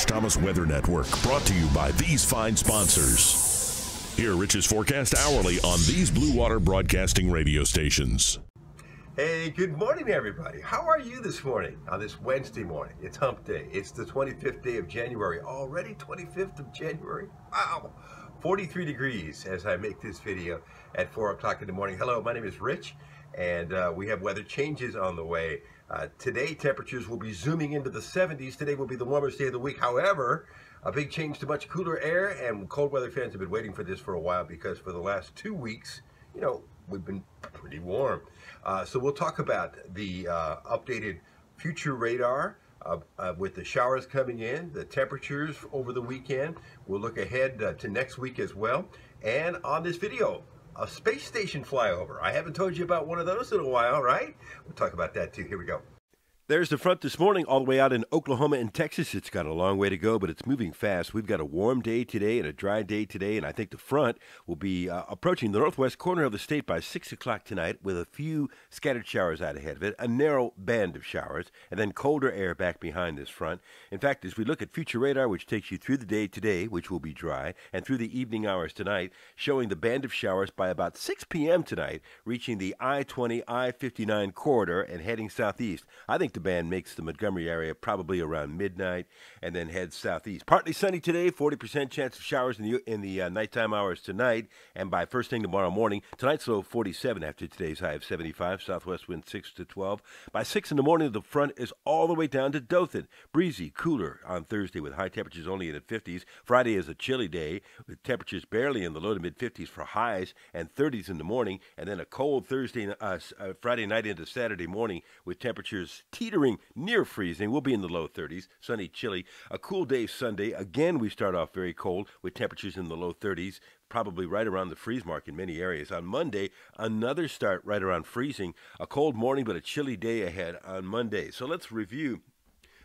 Thomas Weather Network, brought to you by these fine sponsors. Hear Rich's forecast hourly on these Blue Water Broadcasting radio stations. Hey, good morning, everybody. How are you this morning on this Wednesday morning? It's hump day. It's the 25th day of January. Already 25th of January? Wow. 43 degrees as I make this video at 4 o'clock in the morning. Hello, my name is Rich, and uh, we have weather changes on the way. Uh, today, temperatures will be zooming into the 70s. Today will be the warmest day of the week. However, a big change to much cooler air, and cold weather fans have been waiting for this for a while because for the last two weeks, you know, we've been pretty warm. Uh, so we'll talk about the uh, updated future radar uh, uh, with the showers coming in, the temperatures over the weekend. We'll look ahead to next week as well. And on this video, a space station flyover. I haven't told you about one of those in a while, right? We'll talk about that too. Here we go. There's the front this morning, all the way out in Oklahoma and Texas. It's got a long way to go, but it's moving fast. We've got a warm day today and a dry day today, and I think the front will be uh, approaching the northwest corner of the state by 6 o'clock tonight with a few scattered showers out ahead of it, a narrow band of showers, and then colder air back behind this front. In fact, as we look at future radar, which takes you through the day today, which will be dry, and through the evening hours tonight, showing the band of showers by about 6 p.m. tonight, reaching the I 20 I 59 corridor and heading southeast. I think the band makes the Montgomery area probably around midnight and then heads southeast. Partly sunny today, 40% chance of showers in the, in the uh, nighttime hours tonight, and by first thing tomorrow morning. Tonight's low 47 after today's high of 75, southwest wind 6 to 12. By 6 in the morning, the front is all the way down to Dothan. Breezy, cooler on Thursday with high temperatures only in the 50s. Friday is a chilly day with temperatures barely in the low to mid 50s for highs and 30s in the morning, and then a cold Thursday, uh, uh, Friday night into Saturday morning with temperatures teetering near freezing. We'll be in the low 30s, sunny, chilly. A cool day Sunday. Again, we start off very cold with temperatures in the low 30s, probably right around the freeze mark in many areas. On Monday, another start right around freezing. A cold morning, but a chilly day ahead on Monday. So let's review.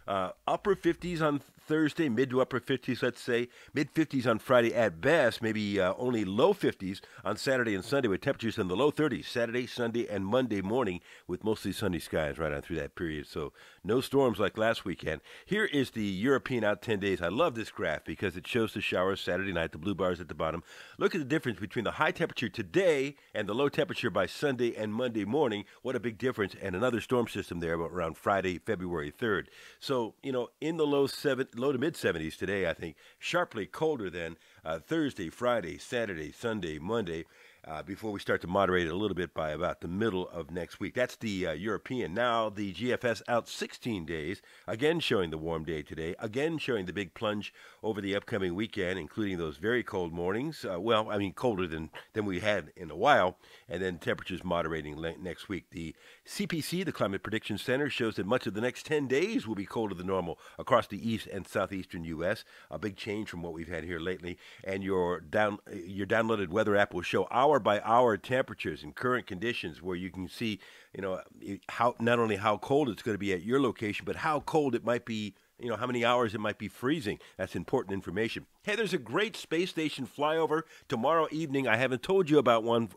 Uh, upper 50s on Thursday, mid to upper 50s, let's say. Mid 50s on Friday at best, maybe uh, only low 50s on Saturday and Sunday with temperatures in the low 30s. Saturday, Sunday, and Monday morning with mostly sunny skies right on through that period. So no storms like last weekend. Here is the European out 10 days. I love this graph because it shows the showers Saturday night, the blue bars at the bottom. Look at the difference between the high temperature today and the low temperature by Sunday and Monday morning. What a big difference. And another storm system there around Friday, February 3rd. So, you know, in the low seven, low to mid 70s today, I think. Sharply colder than uh, Thursday, Friday, Saturday, Sunday, Monday uh, before we start to moderate it a little bit by about the middle of next week. That's the uh, European. Now the GFS out 16 days, again showing the warm day today, again showing the big plunge over the upcoming weekend, including those very cold mornings. Uh, well, I mean colder than than we had in a while, and then temperatures moderating next week. The CPC, the Climate Prediction Center, shows that much of the next 10 days will be colder than normal across the east and southeastern U.S. A big change from what we've had here lately. And your down your downloaded weather app will show our hour by hour temperatures and current conditions where you can see, you know, how not only how cold it's going to be at your location, but how cold it might be you know, how many hours it might be freezing. That's important information. Hey, there's a great space station flyover tomorrow evening. I haven't told you about one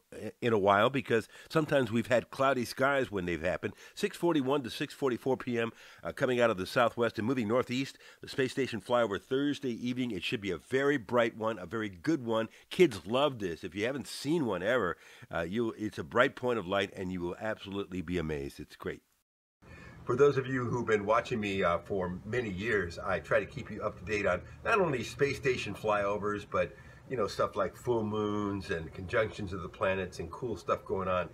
in a while because sometimes we've had cloudy skies when they've happened. 6:41 to 6:44 p.m. Uh, coming out of the southwest and moving northeast. The space station flyover Thursday evening. It should be a very bright one, a very good one. Kids love this. If you haven't seen one ever, uh, you it's a bright point of light, and you will absolutely be amazed. It's great. For those of you who've been watching me uh, for many years, I try to keep you up to date on not only space station flyovers, but you know stuff like full moons and conjunctions of the planets and cool stuff going on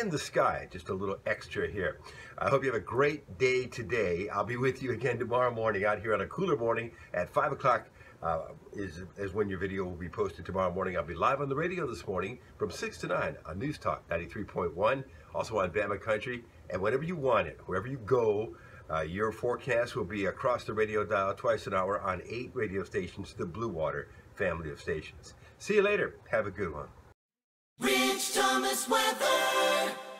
in the sky. Just a little extra here. I hope you have a great day today. I'll be with you again tomorrow morning out here on a cooler morning at 5 o'clock uh, is, is when your video will be posted tomorrow morning. I'll be live on the radio this morning from 6 to 9 on News Talk 93.1, also on Bama Country and whenever you want it, wherever you go, uh, your forecast will be across the radio dial twice an hour on eight radio stations, the Blue Water family of stations. See you later. Have a good one. Rich Thomas Weather.